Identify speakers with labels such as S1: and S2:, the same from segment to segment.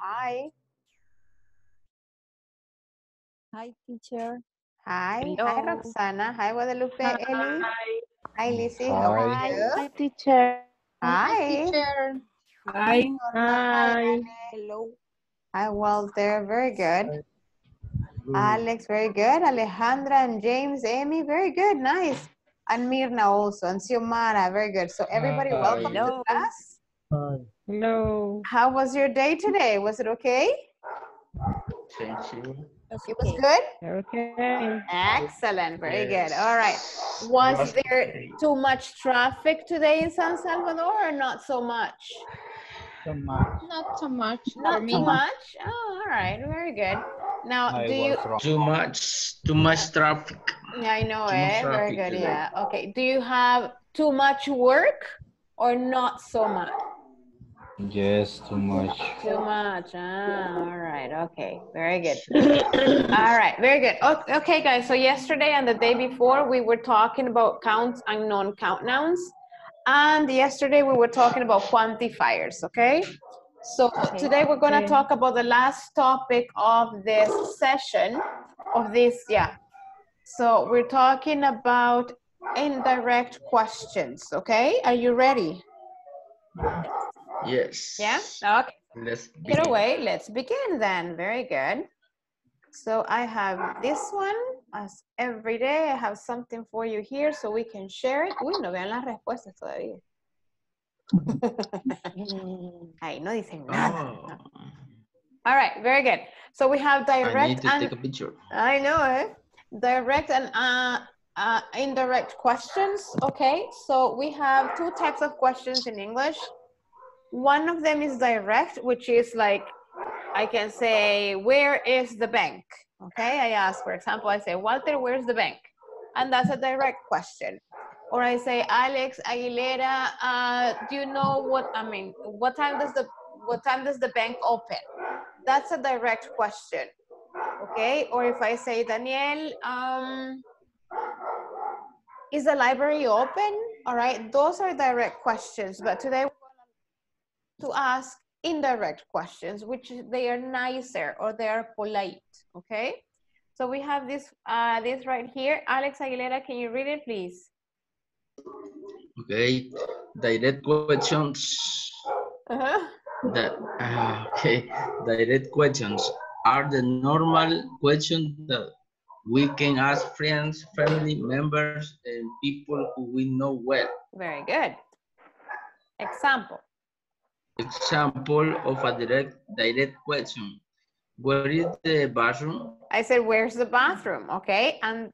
S1: Hi.
S2: Hi, teacher.
S1: Hi. Hi, Roxana. Hi, Guadalupe. Eli. Hi, Lizzie. How
S3: Hi.
S1: are you?
S4: Hi, teacher.
S1: Hi.
S4: Hi.
S1: Hi. Hello. Hi, Walter. Very good. Alex, very good. Alejandra and James, Amy, very good. Nice. And Mirna also. And Xiomara, very good. So everybody,
S3: Hi.
S1: welcome to
S4: Hello.
S1: class.
S4: Hello.
S1: How was your day today? Was it okay?
S3: Thank you.
S2: That's
S1: It was good?
S4: Okay.
S1: Excellent. Very good. All right. Was
S3: Was
S1: there too much traffic today in San Salvador or not so much?
S5: Not so much
S1: Not
S5: for
S1: too much? Oh, all right. Very good. Now,
S3: I
S1: do you,
S3: wrong.
S6: Too much, too much traffic.
S1: yeah, I know,
S6: Too much
S1: eh? Very good.
S6: today.
S1: Yeah. Okay. Do you have too much work or not so much?
S3: Yes, too much.
S1: Too much. Ah, all right. Okay. Very good. All right. Very good. Okay, guys. So yesterday and the day before, we were talking about counts and non-count nouns. And yesterday we were talking about quantifiers, okay? So today we're gonna
S4: Okay.
S1: talk about the last topic of this session, of this, yeah. So we're talking about indirect questions, okay? Are you ready?
S6: Yes.
S1: Yeah? Okay.
S6: Let's
S1: Get away. Let's begin then. Very good. So I have this one. As every day, I have something for you here so we can share it. Uy, no vean las respuestas todavía. Ahí no dicen nada.
S6: Oh,
S1: All right, very good. So we have direct
S6: I need to take a picture.
S1: I know it. Direct and uh, uh, indirect questions. Okay, so we have two types of questions in English. One of them is direct, which is like I can say, "Where is the bank?" Okay, I ask, for example, I say, "Walter, where's the bank?" And that's a direct question. Or I say, Alex Aguilera, uh, do you know what I mean? What time does the what time does the bank open? That's a direct question. Okay. Or if I say, Daniel, um, is the library open? All right. Those are direct questions. But today to ask indirect questions, which they are nicer or they are polite. Okay. So we have this uh, this right here. Alex Aguilera, can you read it, please?
S6: Okay. Direct questions.
S1: Uh-huh.
S6: That ah, okay. Direct questions are the normal questions that we can ask friends, family members, and people who we know well.
S1: Very good. Example.
S6: Example of a direct direct question. Where is the bathroom?
S1: I said, where's the bathroom? Okay. And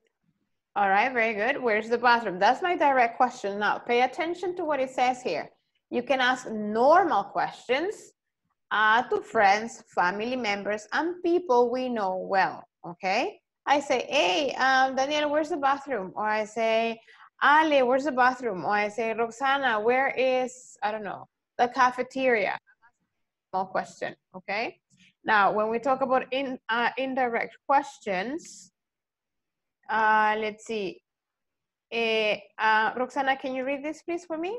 S1: all right, very good. Where's the bathroom? That's my direct question. Now, pay attention to what it says here. You can ask normal questions uh, to friends, family members, and people we know well. Okay. I say, hey, um, Daniel, where's the bathroom? Or I say, Ale, where's the bathroom? Or I say, Roxana, where is, I don't know, the cafeteria? Small question. Okay. Now, when we talk about in, uh, indirect questions, uh, let's see. Eh, uh, Roxana, can you read this please for me?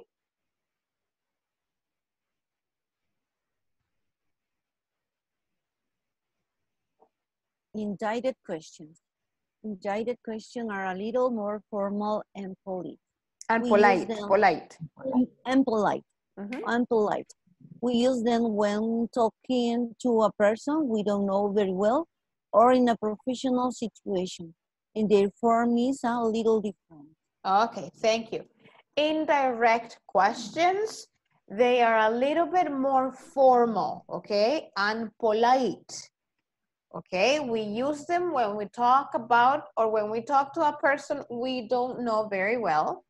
S2: Indirect questions. Indirect questions are a little more formal and polite.
S1: And
S2: We
S1: polite, polite.
S2: And polite.
S1: Mhm.
S2: And polite. We use them when talking to a person we don't know very well or in a professional situation. And their form is a little different.
S1: Okay, thank you. Indirect questions, they are a little bit more formal, okay, and polite. Okay, we use them when we talk about or when we talk to a person we don't know very well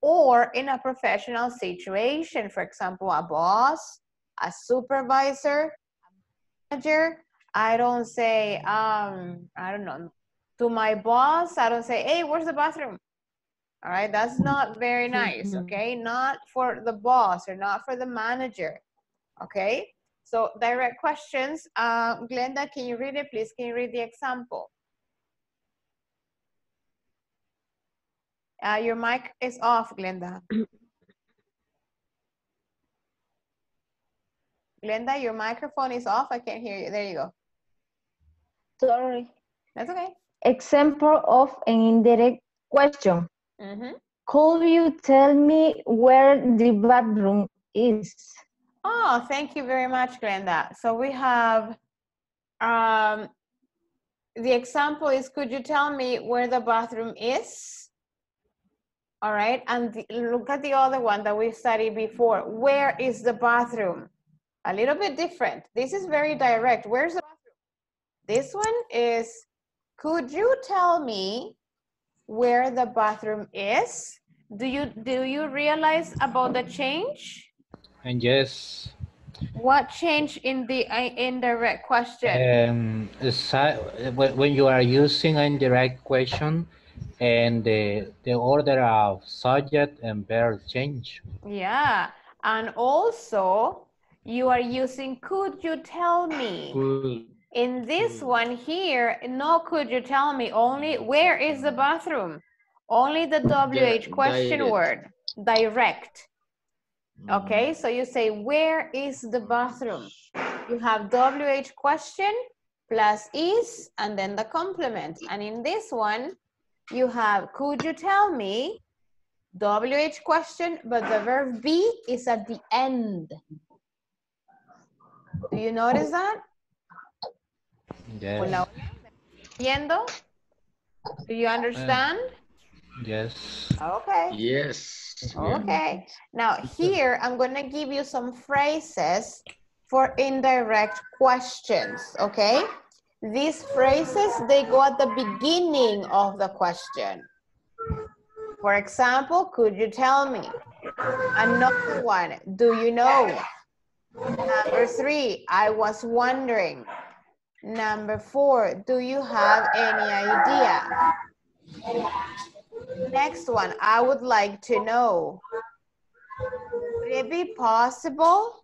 S1: or in a professional situation. For example, a boss, a supervisor, a manager. I don't say, um, I don't know, to my boss, I don't say, hey, where's the bathroom? All right, that's not very nice,
S4: Mhm.
S1: okay? Not for the boss or not for the manager, okay? So direct questions. Uh, Glenda, can you read it, please? Can you read the example? Uh, your mic is off, Glenda. Glenda, your microphone is off. I can't hear you. There you go.
S7: Sorry.
S1: That's okay.
S7: Example of an indirect question.
S1: Mhm.
S7: Could you tell me where the bathroom is?
S1: Oh, thank you very much, Glenda. So we have, um, the example is, could you tell me where the bathroom is? All right, and the- look at the other one that we studied before. Where is the bathroom? A little bit different. This is very direct. Where's the bathroom? This one is, could you tell me where the bathroom is? Do you, do you realize about the change?
S3: And yes,
S1: What change in the uh, indirect question?
S3: um, when, when you are using an indirect question and the, the order of subject and verb change.
S1: Yeah, and also you are using could you tell me?
S6: Could,
S1: In this
S6: Mm.
S1: one here, no could you tell me, only where is the bathroom? Only the WH question
S6: direct.
S1: word, direct.
S6: mm,
S1: Okay, so you say where is the bathroom? You have WH question plus is and then the complement. And in this one, you have could you tell me WH question, but the verb be is at the end. Do you notice that?
S3: Yes,
S1: Hola, hola. Do you understand?
S3: yes.
S1: Okay.
S6: Yes.
S1: Okay. Now here, I'm going to give you some phrases for indirect questions, okay? These phrases, they go at the beginning of the question. For example, could you tell me? Another one, do you know? Number three, I was wondering. Number four, do you have any idea? Next one, I would like to know. Would it be possible?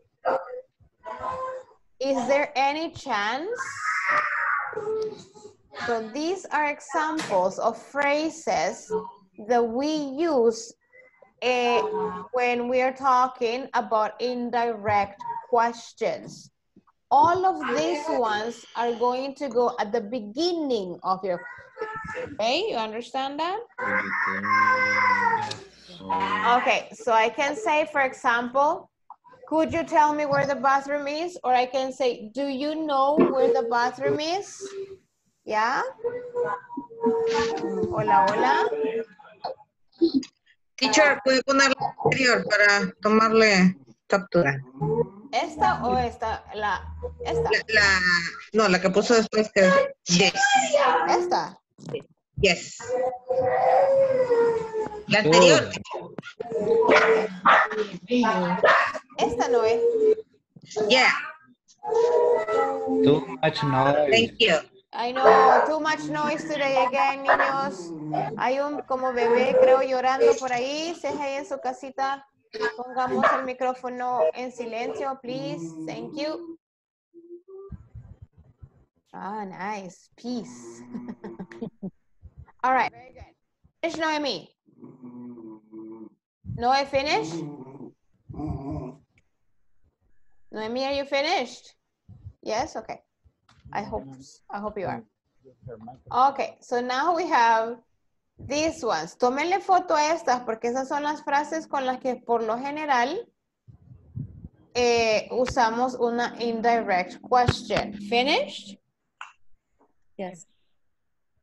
S1: Is there any chance? So these are examples of phrases that we use eh, when we are talking about indirect questions. All of these ones are going to go at the beginning of your. Okay, you understand that? Okay, so I can say, for example, could you tell me where the bathroom is? Or I can say, do you know where the bathroom is? ¿Ya? Hola, hola.
S8: Teacher, ¿puede poner la anterior para tomarle captura?
S1: ¿Esta o esta? La, esta.
S8: La, la- no, la que puso después que yes,
S1: Esta.
S8: yes. La anterior,
S1: Esta no es.
S8: yeah,
S3: Too much noise.
S8: thank you.
S1: I know, too much noise today again, niños. Hay un como bebé, creo, llorando por ahí. Si es ahí en su casita, pongamos el micrófono en silencio, please. Thank you. Ah, nice. Peace. All right, very good. Finish, Noemi. Noe, finished? Noemi, are you finished? Yes, okay. I hope, I hope you are. Okay, so now we have these ones. Tómenle foto a estas porque esas son las frases con las que por lo general eh, usamos una indirect question. Finished?
S2: Yes.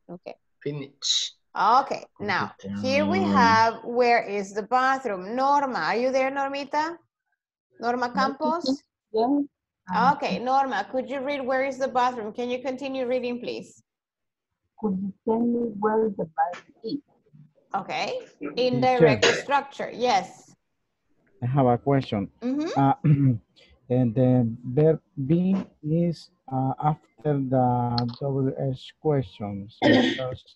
S1: Okay.
S6: Finish.
S1: Okay, now here we have where is the bathroom? Norma, are you there, Normita? Norma Campos?
S4: Yeah.
S1: Okay, Norma, could you read where is the bathroom? Can you continue reading, please?
S4: Could you tell me where the bathroom is?
S1: Okay, indirect structure, yes.
S9: I have a question.
S1: Mhm.
S9: Uh, and the verb be is uh, after the WH questions. in the first-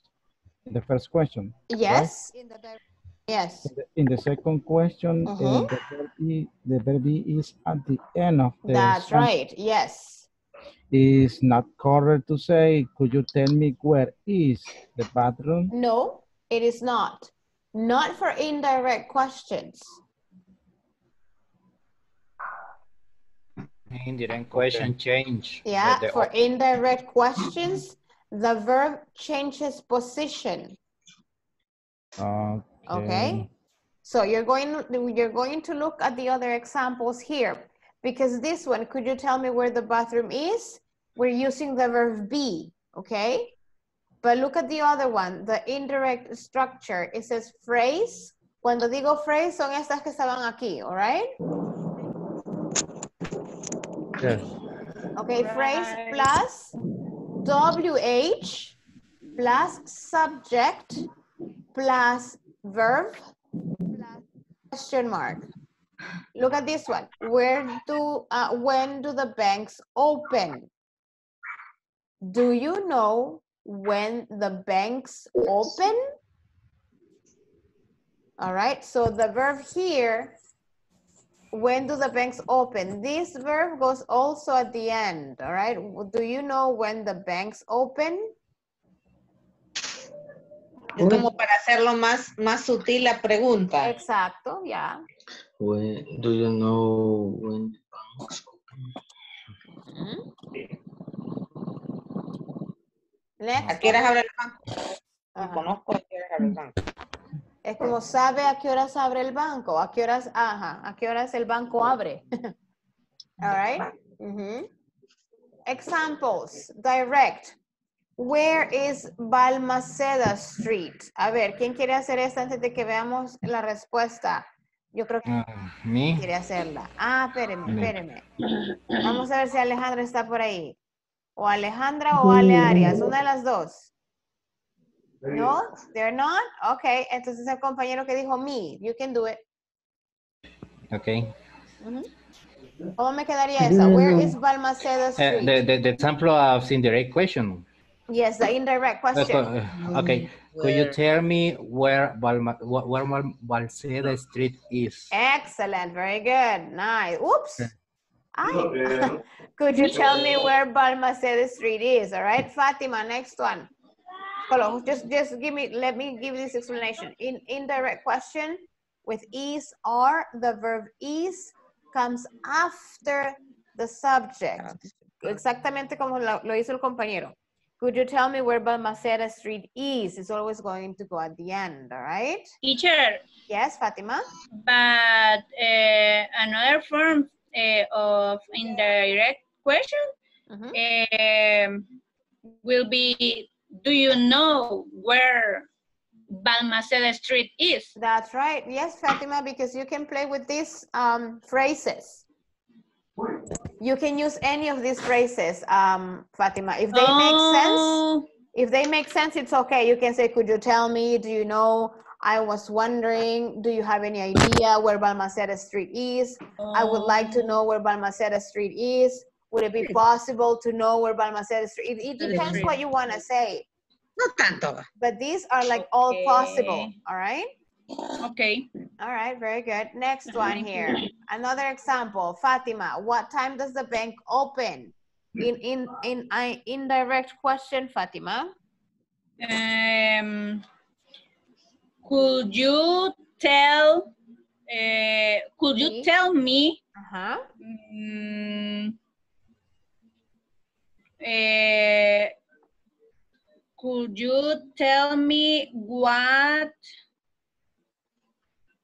S9: the first question.
S1: Yes. In the direct- Yes.
S9: In the, in the second question, uh, the, verb be, the verb is at the end of the
S1: That's
S9: sentence.
S1: right. Yes.
S9: It's not correct to say, could you tell me where is the bathroom?
S1: No, it is not. Not for indirect questions.
S3: Indirect question change.
S1: Yeah, for indirect questions, the verb changes position.
S9: Okay.
S1: Okay. So you're going, you're going to look at the other examples here. Because this one, could you tell me where the bathroom is? We're using the verb be, okay? But look at the other one, the indirect structure. It says phrase. Cuando digo phrase, son estas que estaban aquí, all right?
S9: Yes.
S1: Okay, phrase plus WH plus subject plus verb question mark. Look at this one. Where do, uh, when do the banks open? Do you know when the banks open? All right, so the verb here, when do the banks open? This verb goes also at the end, all right? Do you know when the banks open?
S8: Es como para hacerlo más, más sutil la pregunta.
S1: Exacto, yeah.
S6: When, do you know when the banks open?
S8: ¿A
S1: Next.
S8: qué horas abre el banco? No conozco a qué horas abre el banco.
S1: Es como sabe a qué horas abre el banco, a qué horas, ajá, a qué horas el banco abre. All right. Examples, direct. Where is Balmaceda Street? A ver, ¿quién quiere hacer esta antes de que veamos la respuesta? Yo creo que
S3: me.
S1: quiere hacerla. Ah, espéreme,
S3: Me.
S1: espéreme. Vamos a ver si Alejandra está por ahí. O Alejandra o Ale Arias, una de las dos. No, they're not. Okay, entonces el compañero que dijo me, you can do it.
S3: Okay.
S1: ¿Cómo me quedaría esa? Where is Balmaceda
S3: Uh,
S1: Street?
S3: the, the, the example of indirect question.
S1: Yes, the indirect question.
S3: uh, okay. Could you tell me where Balma, wh- where Bal- Balseda Street is?
S1: Excellent, very good, nice. Oops. Ay. Could you tell me where Balmaceda Street is? All right, Fatima, next one. Hold on, just, just give me, let me give this explanation. In indirect question with is or the verb is comes after the subject. Exactamente como lo, lo hizo el compañero. Could you tell me where Balmaceda Street is? It's always going to go at the end, all right?
S5: Teacher,
S1: Yes, Fatima?
S5: but uh, another form uh, of indirect question
S1: Mhm.
S5: um, will be, do you know where Balmaceda Street is?
S1: That's right. Yes, Fatima, because you can play with these um, phrases. You can use any of these phrases, um, Fatima. If they make sense,
S5: Oh,
S1: if they make sense, it's okay. You can say, could you tell me, do you know, I was wondering, do you have any idea where Balmaceda Street is? I would like to know where Balmaceda Street is. Would it be possible to know where Balmaceda Street? It, it depends what you want to say,
S8: No tanto.
S1: but these are like all possible, all right?
S5: Okay.
S1: All right, very good. Next one here. Another example, Fatima, what time does the bank open? In in in I indirect question, Fatima.
S5: Um, could you tell, uh, could you tell me
S1: Uh-huh.
S5: Mm, eh, could you tell me what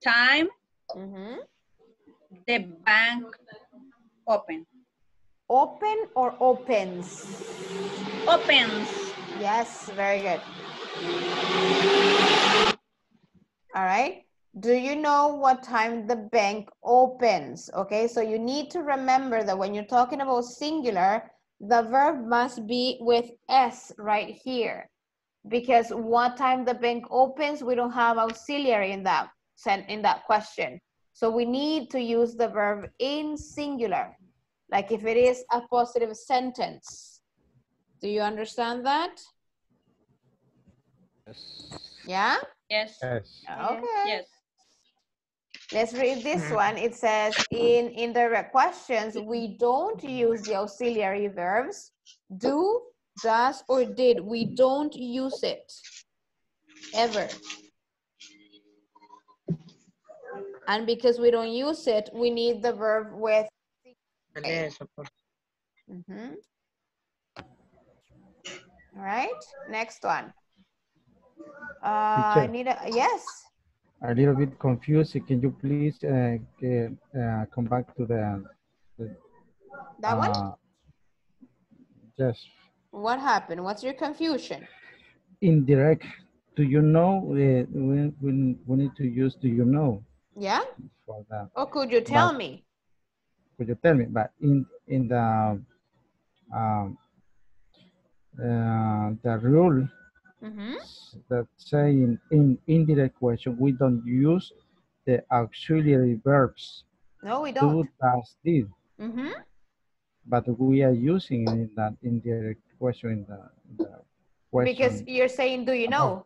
S5: time
S1: Mm-hmm.
S5: the bank open?
S1: Open or opens?
S5: Opens.
S1: Yes, very good. All right. Do you know what time the bank opens? Okay, so you need to remember that when you're talking about singular, the verb must be with S right here. Because what time the bank opens, we don't have auxiliary in that sen- in that question. So we need to use the verb in singular, like if it is a positive sentence. Do you understand that? Yes. Yeah?
S5: Yes.
S9: Yes.
S1: Okay.
S5: Yes.
S1: Let's read this hmm. one. It says in indirect questions, we don't use the auxiliary verbs do, does, or did. We don't use it ever. And because we don't use it, we need the verb with
S8: Lee eso, por
S1: Mhm. All right, next one. Uh, I need a, yes,
S9: A little bit confused. Can you please uh, get, uh, come back to the, the
S1: that one?
S9: uh, Yes,
S1: What happened? What's your confusion?
S9: indirect. Do you know? Uh, we, we, we need to use do you know
S1: Yeah?
S9: for that.
S1: Or could you tell
S9: But-
S1: me?
S9: Could you tell me? But in in the um, uh, the rule
S1: Mhm.
S9: that say in, in indirect question we don't use the auxiliary verbs
S1: No, we
S9: don't.
S1: don't.
S9: does, did,
S1: Mhm.
S9: but we are using in that indirect question in the, in the question.
S1: Because you're saying, do you know?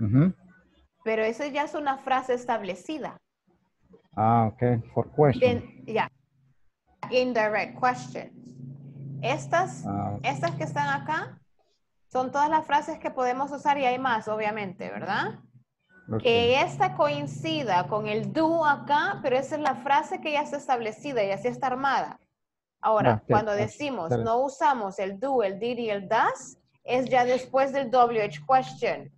S9: Mhm.
S1: Pero eso ya es una frase establecida.
S9: Ah, okay, for question.
S1: Then, yeah. Indirect questions. Estas,
S9: Ah,
S1: estas que están acá son todas las frases que podemos usar y hay más, obviamente, ¿verdad?
S9: okay.
S1: Que esta coincida con el do acá, pero esa es la frase que ya está establecida y así está armada. Ahora,
S9: Ah, ok,
S1: cuando decimos no usamos el do, el did y el does, es ya después del WH question.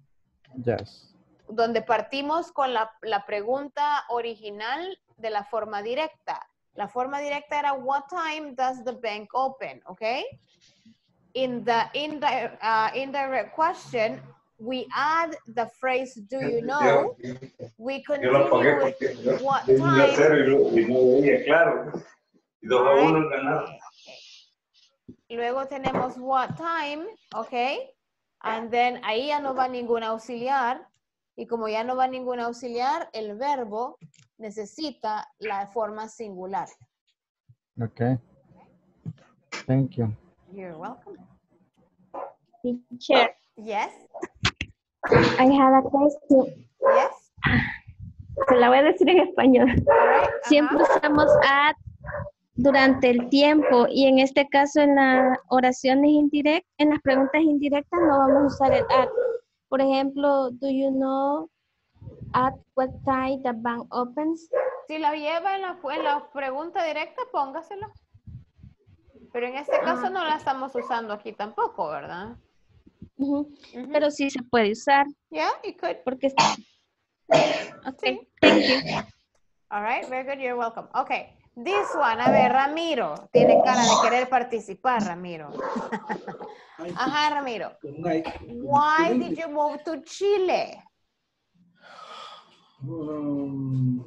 S9: Yes.
S1: Donde partimos con la, la pregunta original de la forma directa. La forma directa era, what time does the bank open? Okay? In the indi- uh, indirect question, we add the phrase, do you know? We
S10: Yo
S1: continue
S10: yo
S1: with what
S10: cero
S1: time.
S10: y, lo- y no veía claro. Y dos a
S1: Alright.
S10: uno ganaron.
S1: Luego tenemos what time, ¿ok? And then ahí ya no va ningún auxiliar. Y como ya no va ningún auxiliar, el verbo necesita la forma singular.
S9: Okay. Thank you.
S1: You're welcome.
S11: Teacher,
S1: Yes,
S11: I have a question.
S1: yes.
S11: Se la voy a decir en español. Siempre usamos at durante el tiempo y en este caso en las oraciones indirectas, en las preguntas indirectas no vamos a usar el at. Por ejemplo, do you know at what time the bank opens?
S1: Si la lleva en la, en la pregunta directa, póngasela. Pero en este caso
S11: Ah.
S1: no la estamos usando aquí tampoco, ¿verdad?
S11: Ujú. Pero sí se puede usar
S1: Yeah, you could.
S11: porque Ok,
S1: Sí.
S11: thank you.
S1: All right, very good, you're welcome. Okay, this one, a ver, Ramiro, tiene cara de querer participar, Ramiro. Ajá, Ramiro. Why did you move to Chile?
S12: Um,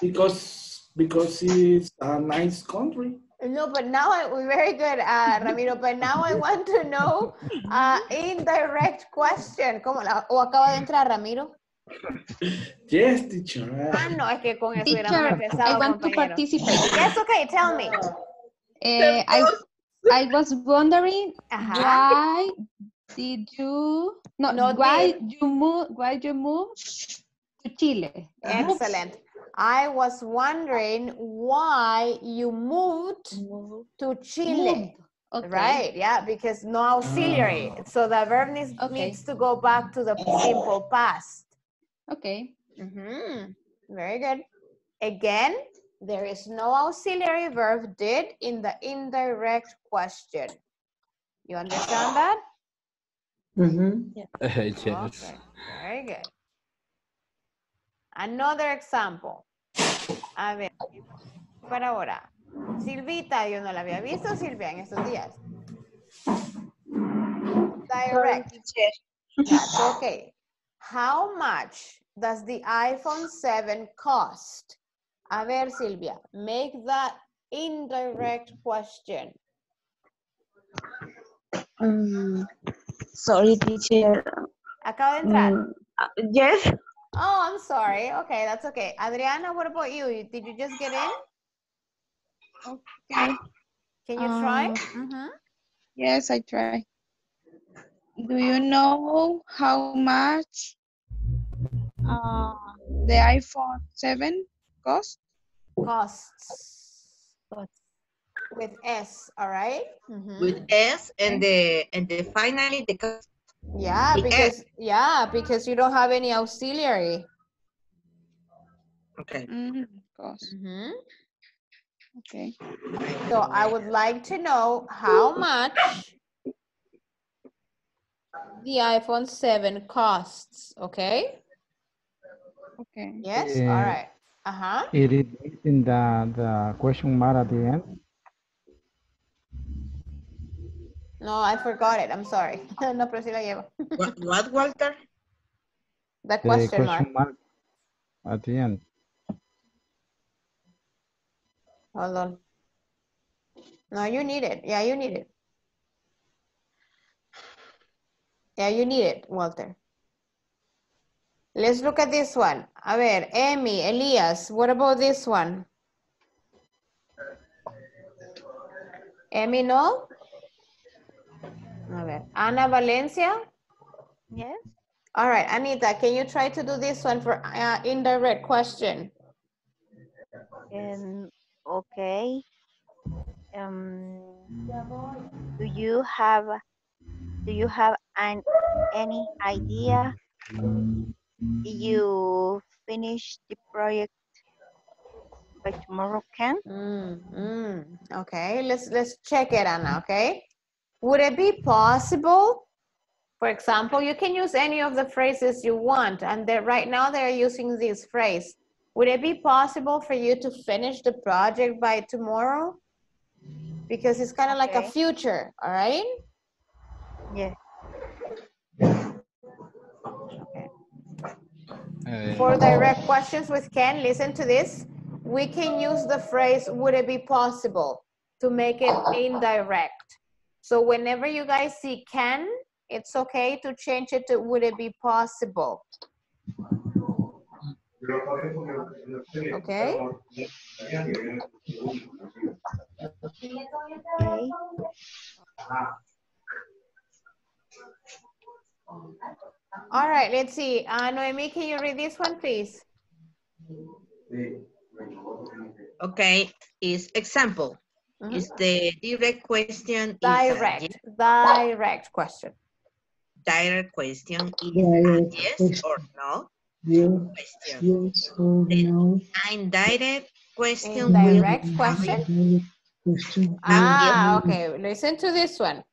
S12: because because it's a nice country.
S1: No, but now I, we're very good, uh, Ramiro, but now I want to know uh, indirect question. ¿Cómo la, o acaba de entrar, Ramiro?
S12: Yes, teacher.
S1: Ah, no, es que con eso hubiéramos
S13: Teacher,
S1: empezado,
S13: I want to
S1: compañero.
S13: participate.
S1: Yes, okay, tell me.
S13: Eh, I, I was wondering
S1: Ajá.
S13: why did you no,
S1: No
S13: why
S1: did.
S13: you move why you move to Chile?
S1: Excellent. I was wondering why you moved to Chile.
S13: Okay.
S1: Right, yeah, because no auxiliary. So the verb needs,
S13: Okay.
S1: needs to go back to the simple past.
S13: Okay.
S1: Mhm. Very good. Again, there is no auxiliary verb did in the indirect question. You understand that?
S3: yes.
S1: Okay, very good. Another example. A ver, para ahora. Silvita, yo no la había visto, Silvia, en estos días. Direct. That's okay. How much does the iPhone 7 cost? A ver, Silvia, make that indirect question.
S7: Mm, sorry, teacher.
S1: Acaba de entrar.
S7: Mm, uh, yes.
S1: Oh, I'm sorry. Okay, that's okay. Adriana, what about you? You- Did you just get in?
S14: Okay.
S1: Can you try?
S14: Um,
S1: Mhm.
S14: Yes, I try. Do you know how much uh, the iPhone 7 cost?
S1: Costs. With S, all right? Mhm.
S8: With S and the and the finally the cost.
S1: Yeah,
S8: The
S1: because yeah, because you don't have any auxiliary.
S8: Okay.
S14: Mhm, cos.
S1: Mhm.
S14: Okay.
S1: So I would like to know how much the iPhone 7 costs, okay?
S14: Okay.
S1: Yes,
S9: Yeah.
S1: all right. Uh-huh.
S9: It is in the, the question mark at the end.
S1: No, I forgot it. I'm sorry. no, pero sí la llevo.
S8: What, what, Walter?
S1: The eh,
S9: The
S1: question mark.
S9: mark at the end.
S1: Hold on. No, you need it. Yeah, you need it. Yeah, you need it, Walter. Let's look at this one. A ver, Amy, Elias, what about this one? Amy, no? A ver, Ana Valencia?
S15: Yes.
S1: All right, Anita, can you try to do this one for uh, indirect question?
S15: Um, okay. Um, do you have do you have an any idea you finish the project by tomorrow can?
S1: Mm, mm, okay, let's let's check it, Anna, okay? Would it be possible, for example, you can use any of the phrases you want, and they're, right now they're using this phrase. Would it be possible for you to finish the project by tomorrow? Because it's kind of like a future, all right?
S15: Yes.
S3: Uh,
S1: For direct questions with can, listen to this. We can use the phrase, would it be possible to make it indirect? So whenever you guys see can, it's okay to change it to would it be possible? Okay.
S15: Okay.
S1: All right, let's see. Uh, Noemi, can you read this one, please?
S8: Okay, is example.
S1: Mhm.
S8: Is the direct question is
S1: Direct,
S8: yes,
S1: direct question.
S8: direct question is a
S4: Direct
S8: yes
S4: question.
S8: or no
S4: Yes,
S8: question.
S4: yes or no.
S8: Indirect question
S1: Indirect question?
S4: Direct Question.
S1: Ah, okay. Listen to this one.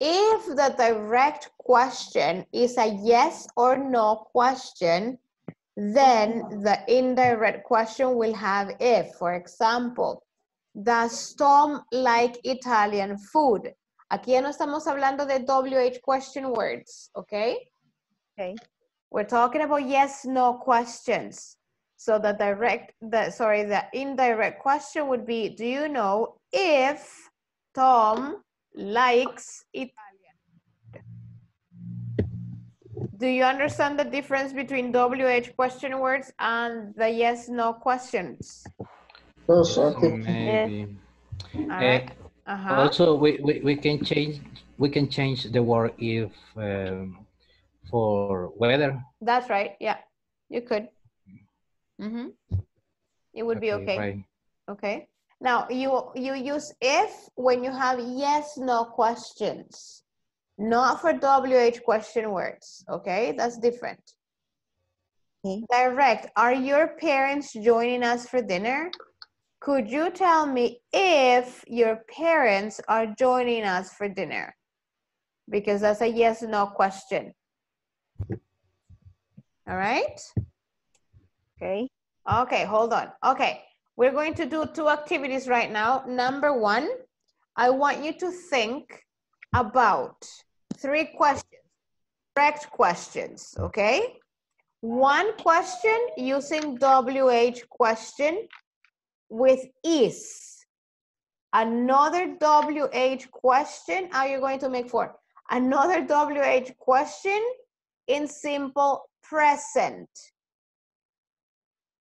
S1: If the direct question is a yes or no question, then the indirect question will have if. For example, does Tom like Italian food? Aquí ya no estamos hablando de WH question words, okay?
S15: Okay.
S1: We're talking about yes, no questions. So the direct, the sorry, the indirect question would be, do you know if Tom likes Italian? Do you understand the difference between WH question words and the yes, no questions?
S4: Those are the
S3: maybe.
S1: All
S3: Uh,
S1: right. Uh-huh.
S3: Also, we, we, we can change we can change the word if um, for whether.
S1: That's right. Yeah, you could. Mm-hmm. It would be okay.
S3: right.
S1: Okay. Now you you use if when you have yes no questions, not for WH question words. Okay, that's different.
S2: Okay.
S1: Direct. Are your parents joining us for dinner? Could you tell me if your parents are joining us for dinner? Because that's a yes no question. All right.
S15: Okay.
S1: Okay, hold on. Okay, we're going to do two activities right now. Number one, I want you to think about three questions, correct questions, okay? One question using WH question with is. Another WH question, how are you going to make four? Another WH question in simple present.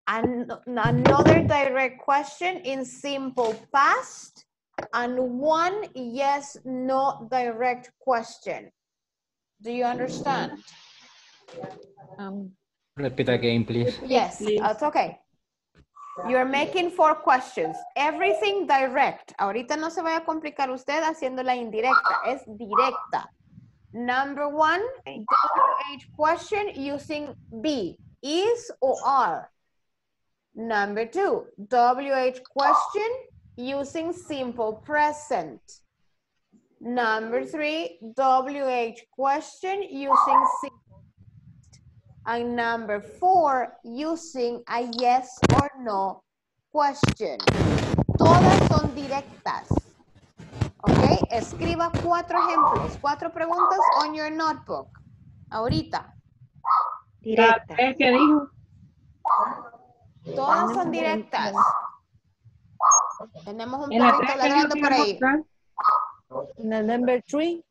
S1: And another direct question in simple past. And one yes no direct question. Do you understand?
S2: Um,
S3: Repeat again, please.
S1: yes that's okay you're making four questions everything direct ahorita no se vaya a complicar usted haciéndola indirecta es directa Number one, WH question using be, is or are. Number two, WH question using simple present. Number three, WH question using simple. And number four, using a yes or no question. Todas son directas. ¿Ok? Escriba cuatro ejemplos, cuatro preguntas on your notebook. Ahorita.
S15: Directa.
S5: ¿Qué dijo?
S1: Todas son directas. Tenemos un perrito
S5: tres, ¿qué dijo
S1: ladrando por ahí.
S2: number three,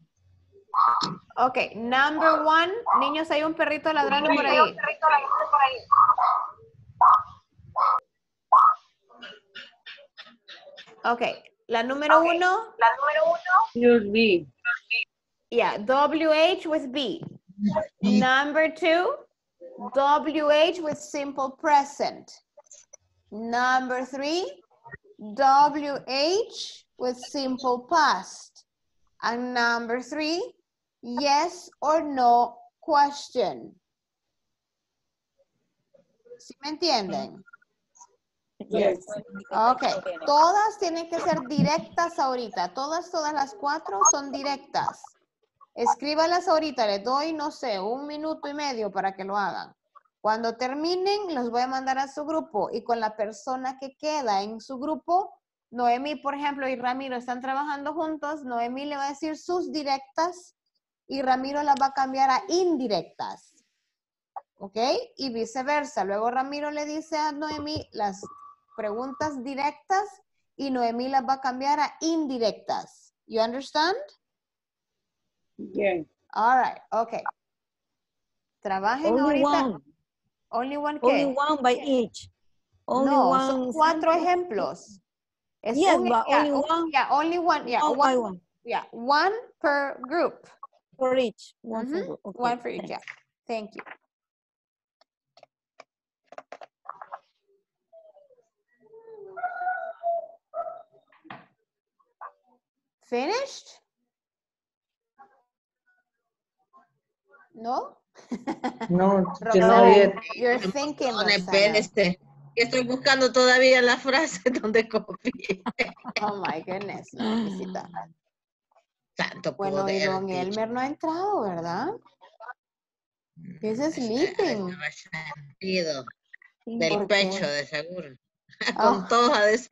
S1: Ok, number one. Niños, hay un perrito ladrando por ahí. Ok, la número uno. La número uno.
S5: Use be.
S1: Yeah, WH with B. Number two, WH with simple present. Number three, WH with simple past. And number three, yes or no question. ¿Sí me entienden?
S2: yes.
S1: Ok, todas tienen que ser directas ahorita. Todas, todas las cuatro son directas. Escríbalas ahorita, les doy, no sé, un minuto y medio para que lo hagan. Cuando terminen, los voy a mandar a su grupo y con la persona que queda en su grupo, Noemi, por ejemplo, y Ramiro están trabajando juntos, Noemi le va a decir sus directas y Ramiro las va a cambiar a indirectas. ¿Ok? Y viceversa. Luego Ramiro le dice a Noemi las preguntas directas y Noemi las va a cambiar a indirectas. You understand?
S5: Yeah.
S1: All right, okay. Trabajen
S2: Only
S1: ahorita.
S2: one.
S1: Only one
S2: Only
S1: qué?
S2: one by each. Only
S1: no,
S2: one.
S1: son cuatro ejemplos. Es
S2: Yes,
S1: un-
S2: but
S1: yeah,
S2: only one-
S1: Yeah, only one. Yeah,
S2: one.
S1: Yeah, one per group.
S2: For each. One for
S1: Mhm.
S2: Okay,
S1: One for each.
S2: thanks.
S1: Yeah. Thank you. Finished? No?
S8: No, todavía.
S1: you're thinking,
S8: que Estoy buscando todavía la frase donde copié.
S1: Oh my goodness, no, Bueno, y
S8: poder,
S1: don
S8: teacher.
S1: Elmer no ha entrado, ¿verdad? He's sleeping.
S8: Sentido del pecho, de seguro.
S1: Oh.
S8: Con todo a des-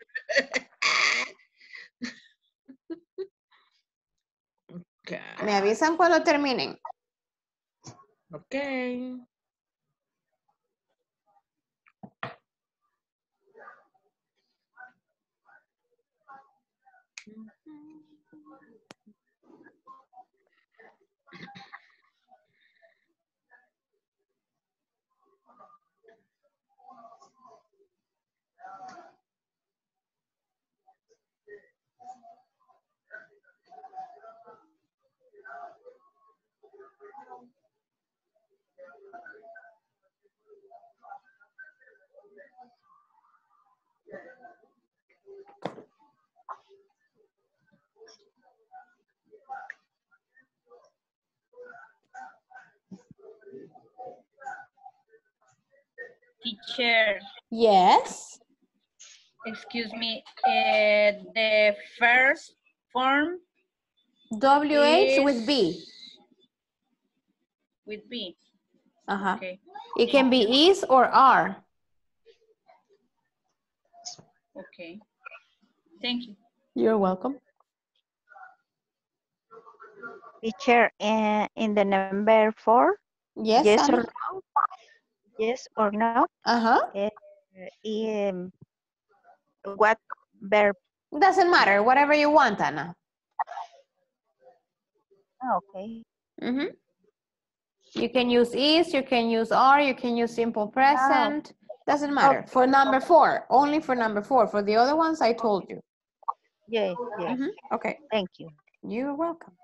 S1: Me avisan cuando terminen.
S8: Ok.
S5: Teacher,
S1: Yes.
S5: excuse me, uh, the first form
S1: WH with be.
S5: with be.
S1: Uh-huh.
S5: Okay.
S1: It can be is or are.
S5: Okay. Thank you.
S1: You're welcome.
S15: Teacher, uh, in the number four,
S1: Yes,
S15: yes or no? Yes or no?
S1: Uh-huh.
S15: Uh, um, what verb?
S1: Doesn't matter, whatever you want, Anna.
S15: Ah, Okay.
S1: Mhm. You can use is, you can use are, you can use simple present. Doesn't matter. For number four, only for number four. For the other ones, I told you.
S15: Yes, yes.
S1: Mhm. Okay.
S15: Thank you.
S1: You're welcome.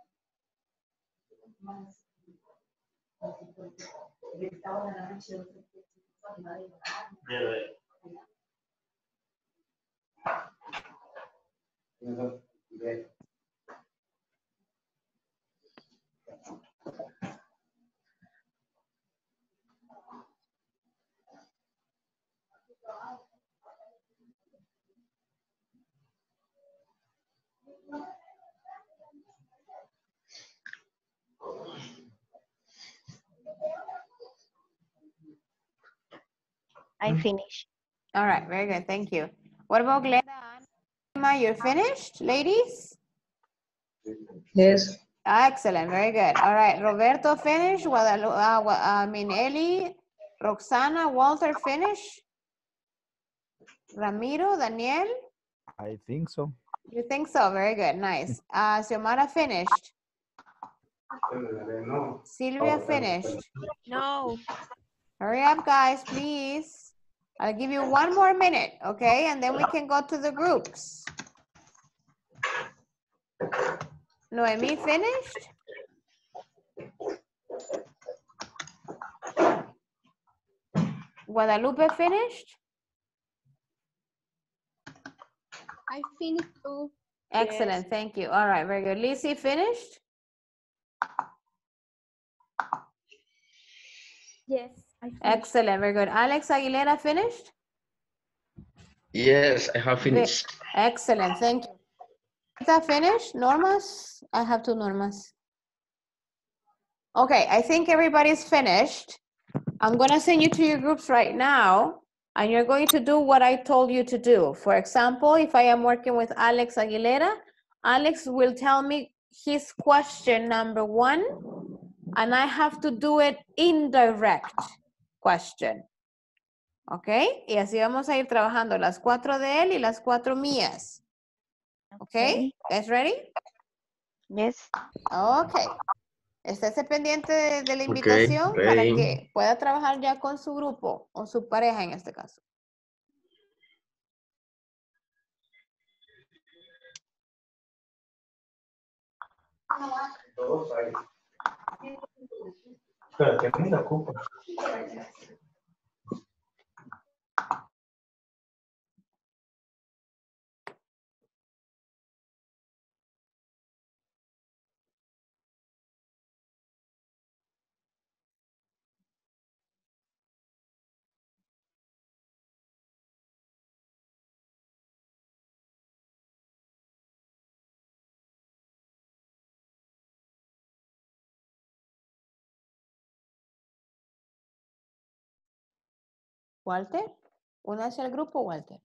S15: I finished.
S1: All right, very good. Thank you. What about Glenda? Emma, you're finished, ladies?
S16: Yes.
S1: Excellent, very good. All right, Roberto finished. Guadalu uh, I mean, Eli, Roxana, Walter finished. Ramiro, Daniel,
S9: I think so.
S1: You think so? Very good, nice. Uh, Xiomara finished. No. Silvia finished.
S15: No.
S1: Hurry up, guys, please. I'll give you one more minute, okay? And then we can go to the groups. Noemi finished? Guadalupe finished?
S13: I finished too.
S1: Excellent, thank you. All right, very good. Lizzie finished?
S11: Yes, I.
S1: Excellent, very good. Alex Aguilera finished?
S6: Yes, I have finished.
S1: Excellent, thank you. Is that finished? Normas? I have two Normas. Okay, I think everybody's finished. I'm gonna send you to your groups right now, and you're going to do what I told you to do. For example, if I am working with Alex Aguilera, Alex will tell me his question number one, and I have to do it indirect question. ¿Ok? Y así vamos a ir trabajando las cuatro de él y las cuatro mías. ¿Ok? ¿Guys ready?
S15: Yes.
S1: Ok. Estése pendiente de, de la invitación para que pueda trabajar ya con su grupo o su pareja en este caso.
S10: Espera, la copa.
S1: Walter, únase al grupo, Walter.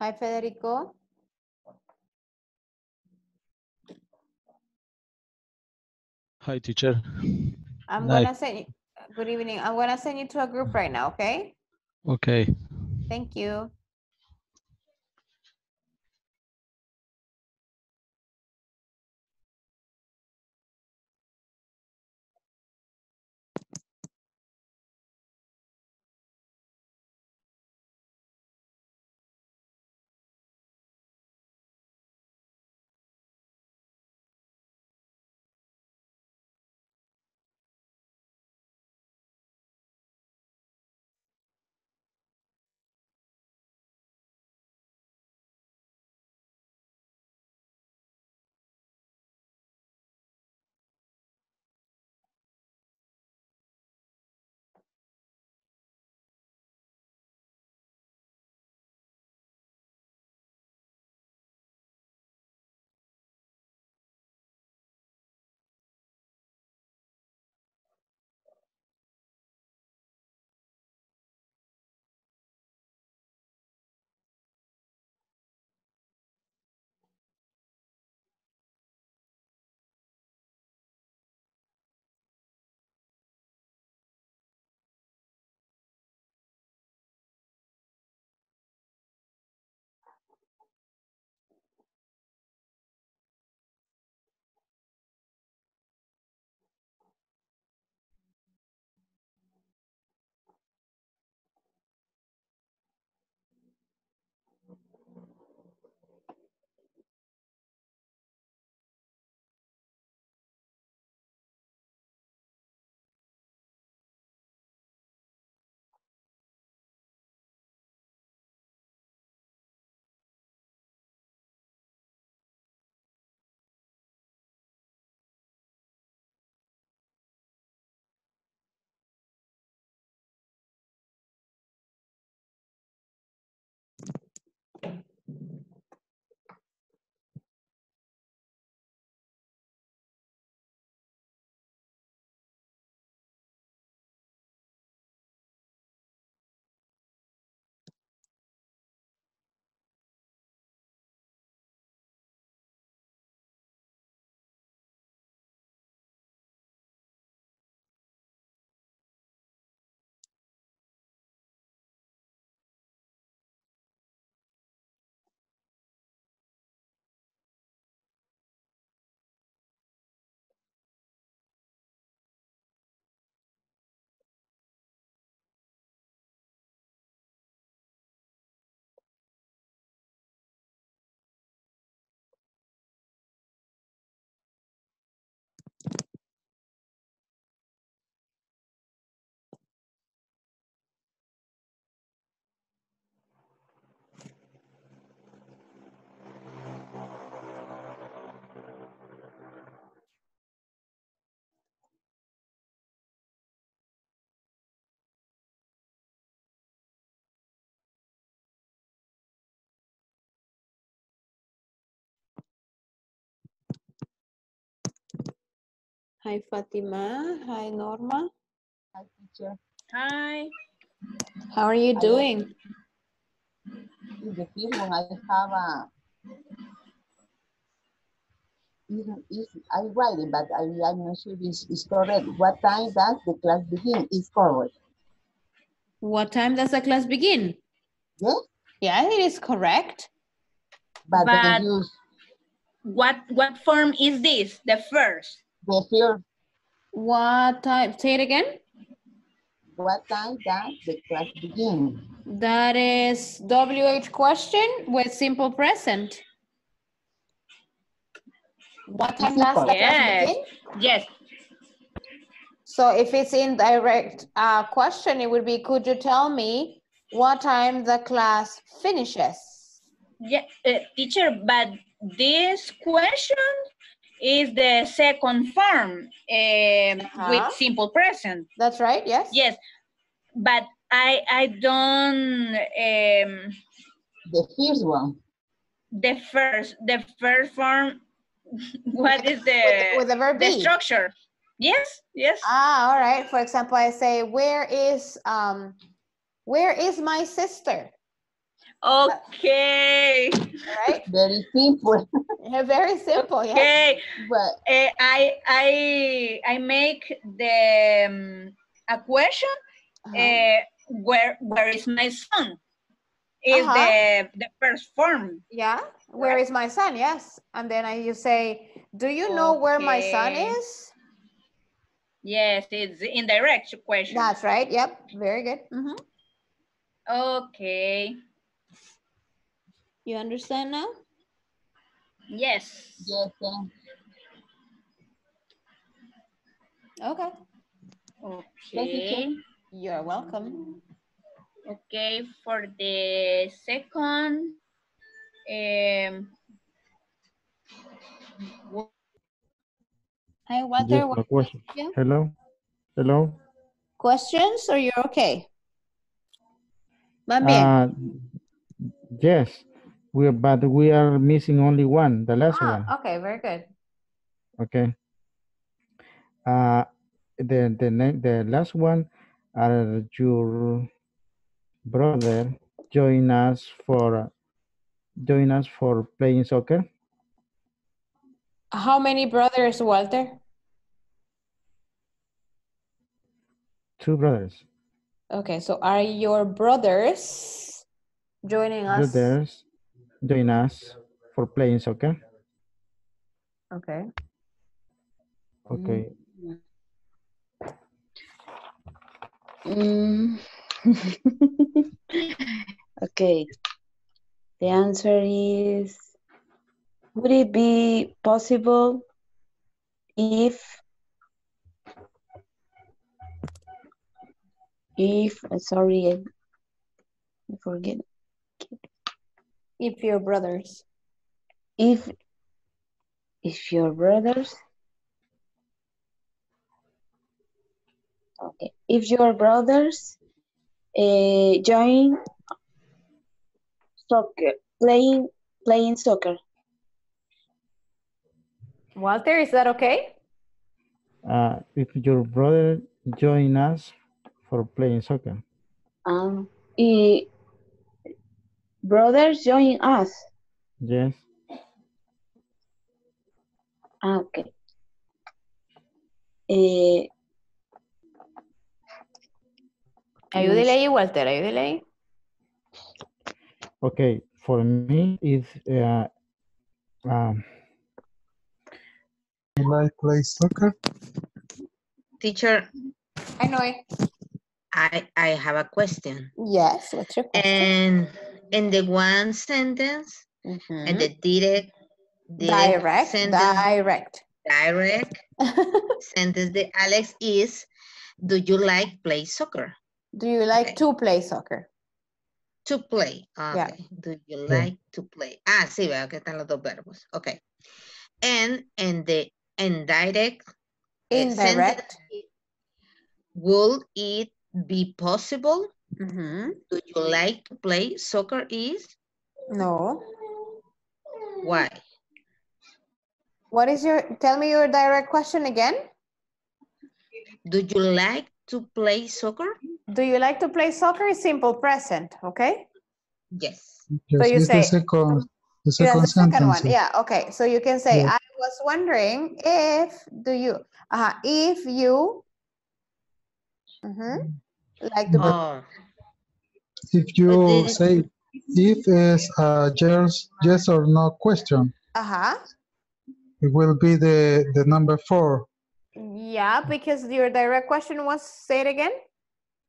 S1: Hi, Federico.
S17: Hi, teacher.
S1: I'm gonna send good evening. I'm gonna send you to a group right now, okay?
S17: Okay.
S1: Thank you. Hi, Fatima. Hi, Norma.
S4: Hi, teacher.
S5: Hi.
S1: How are you doing?
S4: In the first one, I have a. Is, is, I write it, but I, I'm not sure it's, it's correct. What time does the class begin? Is correct.
S1: What time does the class begin?
S4: Yes,
S1: Yeah, it is correct.
S4: but,
S5: But-
S4: they use
S5: What what form is this? The first.
S4: First.
S1: What time? Say it again.
S4: What time does the class begin?
S1: That is WH question with simple present. What time does the class
S5: Yes.
S1: begin?
S5: Yes.
S1: So if it's in direct uh, question, it would be, could you tell me what time the class finishes?
S5: Yeah, uh, teacher, but this question is the second form um,
S1: Uh-huh.
S5: with simple present.
S1: That's right, yes?
S5: Yes, but I I don't um,
S4: The first one.
S5: the first the first form. What is the
S1: With the verb
S5: the
S1: be.
S5: structure? Yes, yes.
S1: Ah, all right. For example, I say, where is, um, where is my sister?
S5: Okay.
S1: Right?
S4: Very simple.
S1: Yeah, Very simple, yes.
S5: Okay.
S4: But
S5: Eh, I I I make the um, a question.
S1: Uh-huh.
S5: eh, where where is my son? Is
S1: Uh-huh.
S5: the the first form?
S1: Yeah, where is my son? Yes. And then I you say, do you know where my son is?
S5: Yes, it's indirect question.
S1: That's right. Yep. Very good. Mhm.
S5: Okay.
S1: You understand now?
S5: Yes.
S4: yes, thank
S1: Okay.
S5: Okay.
S1: You're welcome.
S5: Okay. For the second, um,
S1: Hi,
S9: Yes,
S1: Walter.
S9: a
S1: what
S9: question.
S1: Yeah.
S9: Hello? Hello?
S1: questions or you're okay? Van bien.
S9: Uh, yes, we are, but we are missing only one, the last one.
S1: ah, okay, very good.
S9: Okay. Uh, the the ne- the last one, are your brother join us for join us for playing soccer?
S1: How many brothers, Walter?
S9: Two brothers.
S1: Okay, so are your brothers joining us?
S9: Brothers join us for playing soccer.
S1: Okay.
S9: Okay.
S18: Mm. okay. The answer is would it be possible if if sorry I, I forget
S1: If your brothers.
S18: if if your brothers okay if your brothers uh, join soccer playing playing soccer
S1: Walter, is that okay?
S9: Uh, if your brother join us for playing soccer.
S18: um eh, brothers join us
S9: Yes.
S18: Ah, okay Eh,
S1: Ayúdele ahí, Walter, ayúdele ahí.
S9: Okay. For me, it's uh, um,
S10: Can I play soccer?
S8: Teacher,
S1: I know it.
S8: I, I have a question.
S1: Yes, what's your question?
S8: And in the one sentence, and the direct, direct,
S1: Direct,
S8: sentence,
S1: direct.
S8: direct sentence de Alex is, do you like play soccer?
S1: Do you like to play soccer?
S8: To play.
S1: Yeah.
S8: Okay. Do you
S9: Yeah.
S8: like to play? Ah, sí, veo que están los dos verbos. Okay. And and the indirect
S1: Indirect.
S8: sentence, Will it be possible?
S1: Mhm.
S8: Do you like to play soccer is?
S1: No.
S8: Why?
S1: What is your, tell me your direct question again.
S8: Do you like to play soccer?
S1: Do you like to play soccer? Is simple present, okay?
S8: Yes.
S9: Yes,
S1: you
S9: it's the
S1: say-
S9: second, the
S1: Yeah,
S9: second
S1: the second
S9: sentence.
S1: one. Yeah, okay. So you can say,
S9: Yeah.
S1: I was wondering if, do you, uh, if you, Mhm. Like the
S8: Oh,
S9: If you
S8: did
S9: say if is a yes, yes or no question,
S1: uh-huh.
S9: it will be the, the number four.
S1: Yeah, because your direct question was, say it again.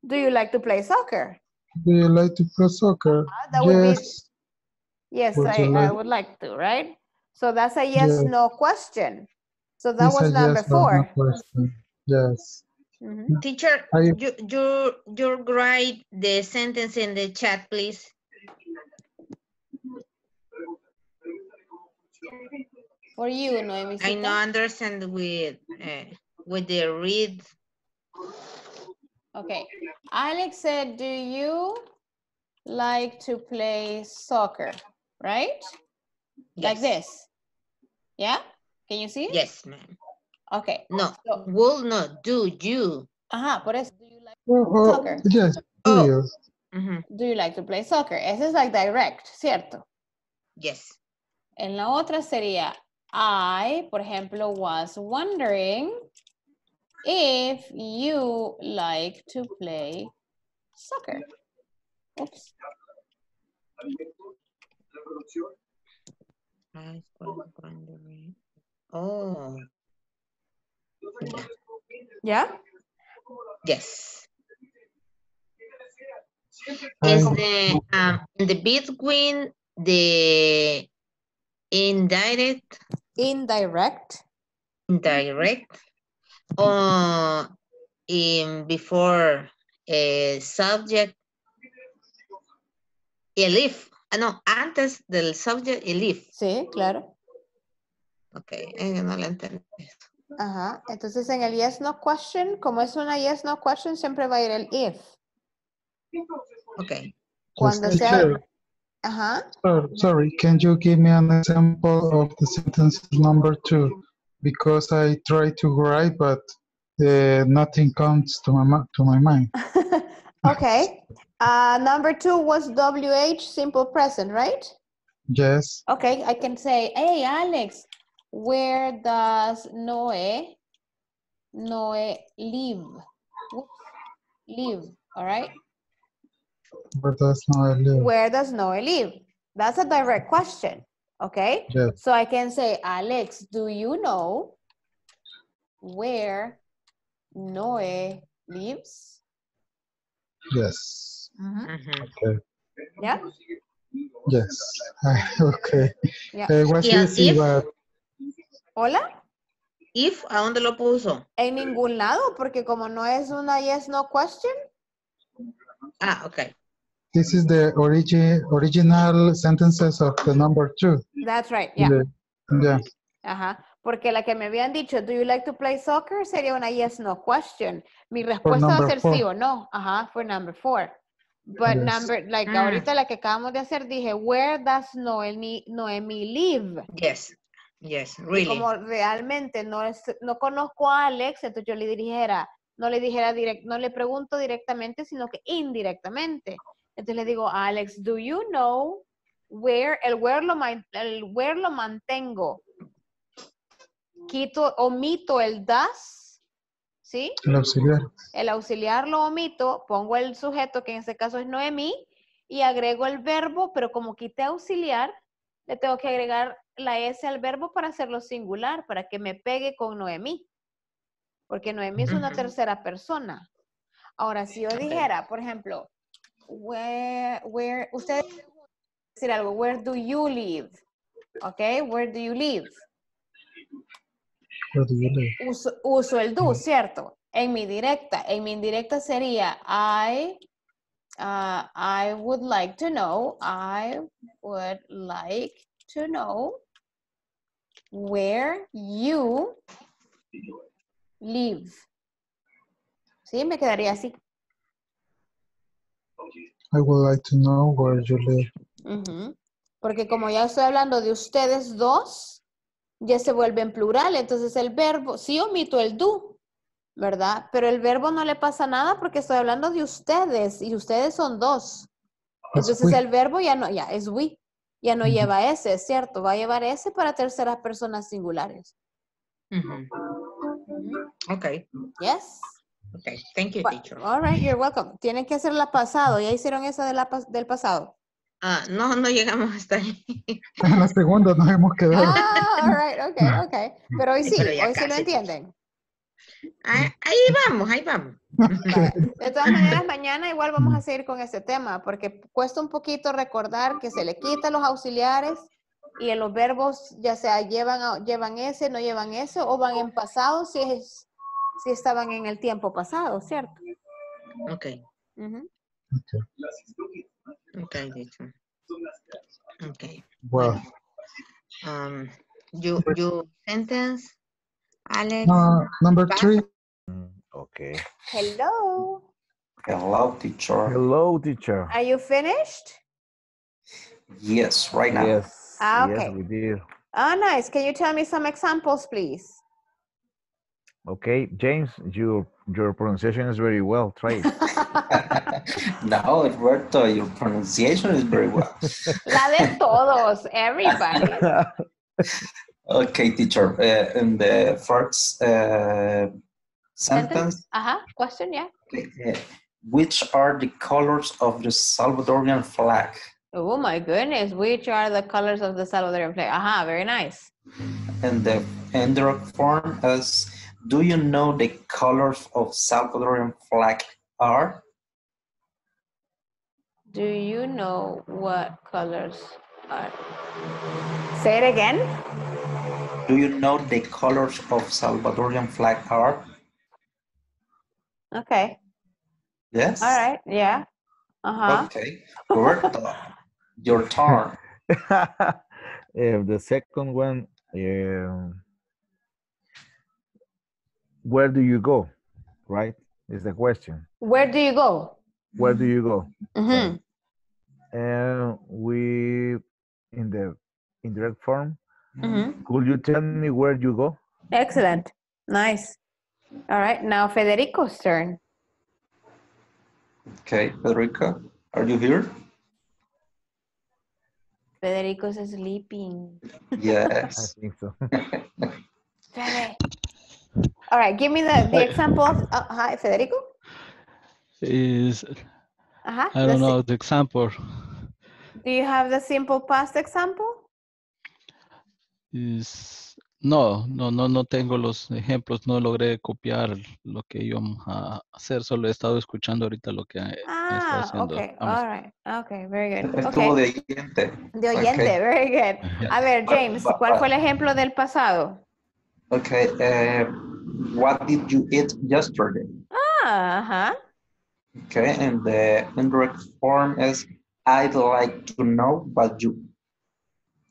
S1: Do you like to play soccer?
S9: Do you like to play soccer?
S1: that would be-
S9: Yes.
S1: Yes,
S9: Would
S1: I,
S9: you
S1: I would like to, right? So that's a yes,
S9: Yes.
S1: no question. So that
S9: It's a
S1: was number
S9: yes or no
S1: four.
S9: Question.
S1: Mhm.
S8: teacher,
S9: I-
S8: you, you, you write the sentence in the chat, please.
S1: For you, Noemi.
S8: I know understand with, uh, with the read.
S1: Okay. Alex said, do you like to play soccer? Right? Like this. Yeah? Can you see? it?
S8: Yes, ma'am.
S1: Okay.
S8: No,
S1: So-
S8: will not, do you.
S1: Ajá, por eso. Do you like,
S9: Oh, oh,
S1: Soccer.
S9: yes, do
S8: Oh.
S9: you?
S8: Ujú,
S1: do you like to play soccer? Ese es like direct, ¿cierto?
S8: Yes.
S1: En la otra sería, I, por ejemplo, was wondering if you like to play soccer. Oops.
S8: I was wondering. Oh,
S1: Yeah?
S8: yes. Is the, um, in the between the indirect,
S1: Indirect.
S8: indirect, or in before a subject, el if, ah, no, antes del subject, el if.
S1: Sí, claro.
S8: Ok, eh, no lo entendí.
S1: Ajá. Entonces en el yes no question, como es una yes no question, siempre va a ir el if.
S8: Ok.
S1: Cuando sea. Ajá.
S9: Sor- Sorry, can you give me an example of the sentence number two? Because I try to write, but uh, nothing comes to my to my mind.
S1: Okay. Uh, number two was WH simple present, right?
S9: Yes,
S1: Okay, I can say, hey, Alex, where does Noe, Noe live? Whoops, Live, all right?
S9: but that's not a live.
S1: Where does Noe live? That's a direct question, okay?
S9: Yes,
S1: So I can say, Alex, do you know where Noe lives?
S9: yes,
S8: Ujú.
S9: okay,
S1: Yeah?
S9: yes, okay.
S1: Yeah.
S9: Uh, was
S8: Y el
S9: easy,
S8: if?
S9: but
S1: ¿Hola?
S8: If, ¿a dónde lo puso?
S1: En ningún lado, porque como no es una yes, no question,
S8: Ah, ok.
S9: this is the origi original sentences of the number two.
S1: that's right, yeah.
S9: The- Yeah,
S1: Ajá, porque la que me habían dicho, do you like to play soccer? Sería una yes, no question. Mi respuesta va a ser sí o no. Ajá, for number four. But
S9: Yes.
S1: number, like
S8: Mm.
S1: ahorita la que acabamos de hacer, dije, where does Noemi, Noemi live?
S8: Yes, yes,
S1: Y como realmente no, es, no conozco a Alex, entonces yo le dijera, no le dijera direct, no le pregunto directamente, sino que indirectamente. Entonces le digo, Alex, do you know where, el where lo, el where lo mantengo? Quito, omito el does, ¿sí?
S9: el auxiliar.
S1: El auxiliar lo omito, pongo el sujeto, que en este caso es Noemí, y agrego el verbo, pero como quité auxiliar, le tengo que agregar la S al verbo para hacerlo singular, para que me pegue con Noemí. Porque Noemí es una tercera persona. Ahora, si yo dijera, por ejemplo, where, where, ustedes pueden decir algo, where do you live? ¿Ok? Where do you live?
S19: Where do you live?
S1: uso, uso el do, ¿cierto? En mi directa, en mi indirecta sería I, uh, I would like to know, I would like to know where you live. Sí, me quedaría así.
S19: I would like to know where you live.
S1: Porque como ya estoy hablando de ustedes dos, ya se vuelve en plural. Entonces el verbo, sí omito el do, ¿verdad? Pero el verbo no le pasa nada porque estoy hablando de ustedes y ustedes son dos.
S19: Es
S1: Entonces el verbo ya no, ya es we. Ya no lleva ese, es cierto. Va a llevar ese para terceras personas singulares.
S8: Okay.
S1: Yes.
S8: Okay. Thank you, teacher.
S1: All right, you're welcome. Tienen que hacer la pasado. ¿Ya hicieron esa de la, del pasado?
S8: Ah, no, no llegamos hasta ahí.
S19: En la segunda nos hemos quedado.
S1: Ah, all right, okay, okay. Pero hoy sí,
S8: Pero
S1: hoy sí lo
S8: casi.
S1: entienden.
S8: Ah, ahí vamos, ahí vamos.
S1: De todas maneras, mañana igual vamos a seguir con este tema, porque cuesta un poquito recordar que se le quitan los auxiliares y en los verbos ya sea llevan, llevan ese, no llevan ese, o van en pasado si, es, si estaban en el tiempo pasado, ¿cierto?
S8: Okay.
S1: Ujú.
S8: Okay, teacher. Okay.
S19: Well,
S8: Um, you, you sentence, Alex.
S19: uh, number three.
S20: Okay.
S1: Hello,
S20: Hello, teacher. Hello, teacher.
S1: are you finished?
S20: Yes, right now.
S21: Yes.
S1: Ah,
S21: yes,
S1: okay.
S21: we did.
S1: Oh, nice. Can you tell me some examples, please?
S21: Okay, James, your your pronunciation is very well. Try it.
S20: No, Alberto, your pronunciation is very well.
S1: La de todos, everybody.
S20: Okay, teacher. Uh, in the first uh, sentence,
S1: Ajá, question, yeah.
S20: uh, which are the colors of the Salvadorian flag?
S1: Oh my goodness, which are the colors of the Salvadorian flag? Aha, very nice.
S20: And the indirect form is, do you know the colors of Salvadorian flag are?
S1: Do you know what colors are? Say it again.
S20: Do you know the colors of Salvadorian flag are?
S1: Okay.
S20: Yes.
S1: All right. Yeah. Uh-huh.
S20: Okay. Roberto, your turn.
S21: Uh, the second one, um, where do you go? Right? Is the question.
S1: Where do you go?
S21: Where do you go?
S1: Mm-hmm.
S21: And we, in the indirect form,
S1: Mm-hmm.
S21: could you tell me where you go?
S1: Excellent. Nice. All right. Now Federico's turn.
S20: Okay, Federico, are you here?
S1: Federico's sleeping.
S20: Yes.
S21: I think so.
S1: All right. Give me the, the example. Of, uh, hi, Federico.
S17: Is
S1: Uh-huh.
S17: I don't
S1: si-
S17: know the example.
S1: Do you have the simple past example?
S17: No, no, no, no tengo los ejemplos, no logré copiar lo que íbamos a hacer, solo he estado escuchando ahorita lo que estado
S1: Ah,
S17: haciendo.
S1: okay. All right. Okay, very good.
S20: Estuvo
S1: Okay.
S20: de oyente.
S1: De oyente,
S20: Okay.
S1: very good. A ver, James, ¿cuál fue el ejemplo del pasado?
S20: Okay, uh, what did you eat yesterday?
S1: Ah, ajá.
S20: Okay, and the indirect form is I'd like to know what you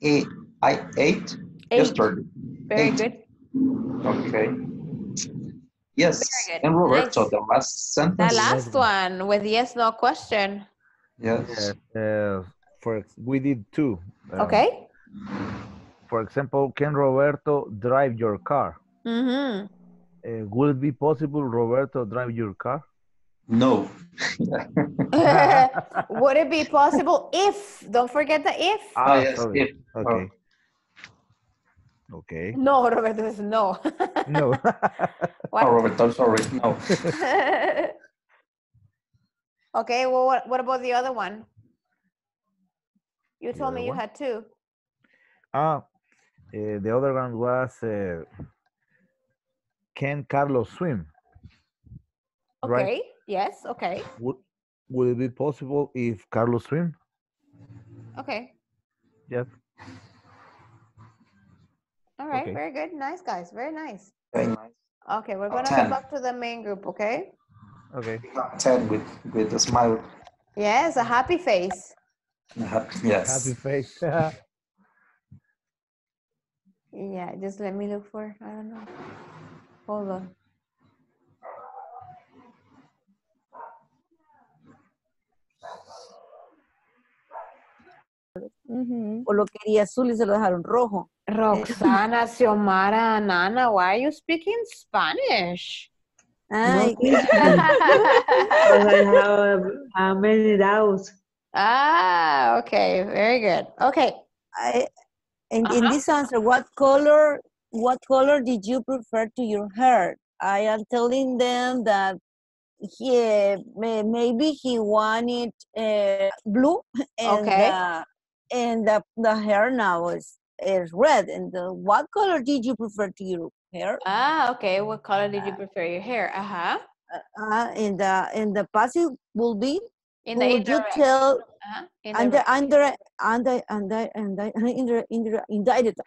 S20: ate. I ate
S1: Ate.
S20: yesterday.
S1: Very
S20: Ate.
S1: good.
S20: Okay. Yes, and Roberto,
S1: Nice.
S20: the last sentence.
S1: The last one with yes, no question.
S20: Yes.
S21: Uh, for we did two. Um,
S1: Okay.
S21: For example, can Roberto drive your car?
S1: Mm-hmm.
S21: Uh, would it be possible Roberto drive your car?
S20: No.
S1: Would it be possible if, don't forget the if.
S20: Ah, yes, if.
S21: Okay. Okay.
S1: No, Roberto says no.
S21: No.
S20: Oh, Roberto, I'm sorry. No.
S1: okay, well, what, what about the other one? You told me you
S21: one?
S1: had two.
S21: ah, uh, the other one was uh, can Carlos swim?
S1: Okay,
S21: Right.
S1: yes, okay,
S21: Would would it be possible if Carlos swim?
S1: okay.
S21: Yes.
S1: All All right,
S20: Okay.
S1: very good. Nice, guys. Very nice.
S20: Very nice.
S1: Okay, we're gonna go
S20: Ten.
S1: back to the main group, okay?
S20: Okay. 10 with, with a smile.
S1: Yes, a happy face.
S20: Yes.
S21: Happy face.
S1: Yeah, just let me look for, I don't know. Hold on. Mhm.
S2: O lo quería azul y se lo dejaron rojo.
S1: Roxana, Xiomara, Nana, why are you speaking Spanish?
S2: Ay,
S22: I have uh, many doubts.
S1: Ah, okay, very good. Okay.
S2: I, in, in this answer, what color, what color did you prefer to your hair? I am telling them that he may, maybe he wanted uh, blue, and
S1: Okay.
S2: uh, and the, the hair now is is red. And the, what color did you prefer to your hair?
S1: Ah, okay. What color did you prefer your hair? Uh-huh.
S2: Uh, in the in the passive will be.
S1: In the
S2: would you tell
S1: Uh-huh. In the
S2: under under under under under under under indirect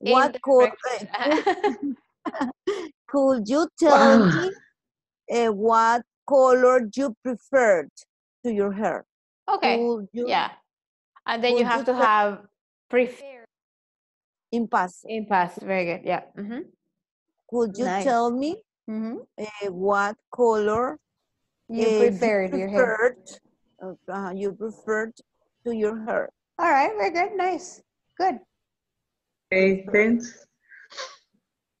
S2: what could could you tell me uh, what color you preferred to your hair
S1: Okay.
S2: Could you-
S1: Yeah. And then you have
S2: you
S1: to have prefer.
S2: In past
S1: In past. Very good. Yeah. Mm-hmm.
S2: could you
S1: Nice.
S2: tell me
S1: Mm-hmm.
S2: uh, what color
S1: You
S2: uh,
S1: preferred your hair.
S2: uh, uh, you preferred to your hair
S1: All right. Very good. Nice. Good.
S22: Okay, thanks.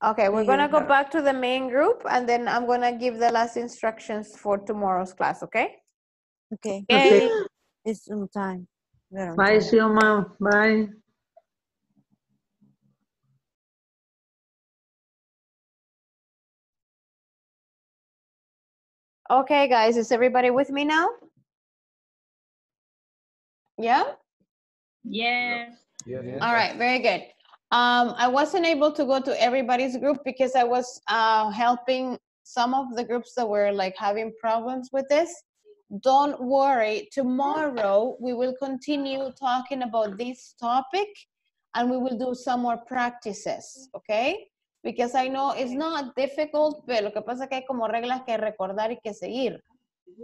S1: Okay, we're gonna go back to the main group and then I'm gonna give the last instructions for tomorrow's class, okay?
S2: okay
S22: Okay.
S2: it's on time We're on
S22: Bye,
S2: time.
S22: Bye.
S1: Okay, guys, is everybody with me now? Yeah?
S5: Yes.
S1: All right, very good. Um, I wasn't able to go to everybody's group because I was uh, helping some of the groups that were like having problems with this. Don't worry, tomorrow we will continue talking about this topic and we will do some more practices, okay? Because I know it's not difficult, pero lo que pasa es que hay como reglas que recordar y que seguir.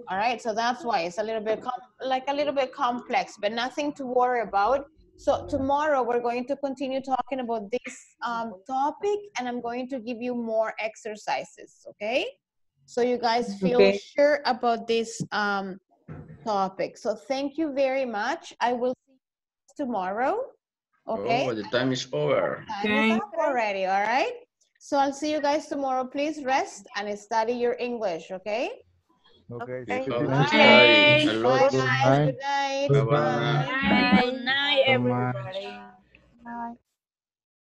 S1: All right, so that's why it's a little bit com- like a little bit complex, but nothing to worry about. So tomorrow we're going to continue talking about this um, topic, and I'm going to give you more exercises. Okay, so you guys feel
S22: Okay.
S1: sure about this um, topic. So thank you very much. I will see you tomorrow. Okay,
S6: Oh, the time is over.
S1: time is up already. All right. So I'll see you guys tomorrow. Please rest and study your English. Okay.
S21: Okay.
S6: Okay.
S21: thank you.
S6: Okay.
S1: Bye,
S6: Hello.
S1: guys. Good night.
S6: Bye-bye.
S5: Good night,
S21: Bye.
S5: everybody.